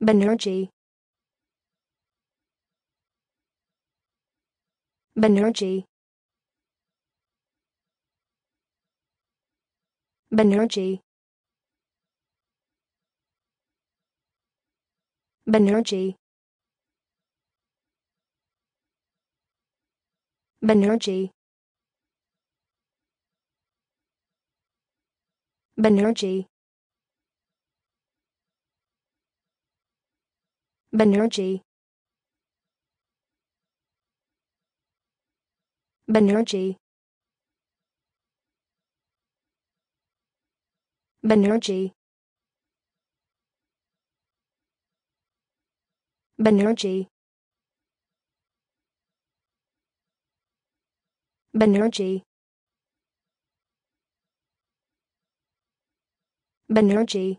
Banerjee. Banerjee. Banerjee. Banerjee. Banerjee. Banerjee Banerjee. Banerjee. Banerjee. Banerjee. Banerjee. Banerjee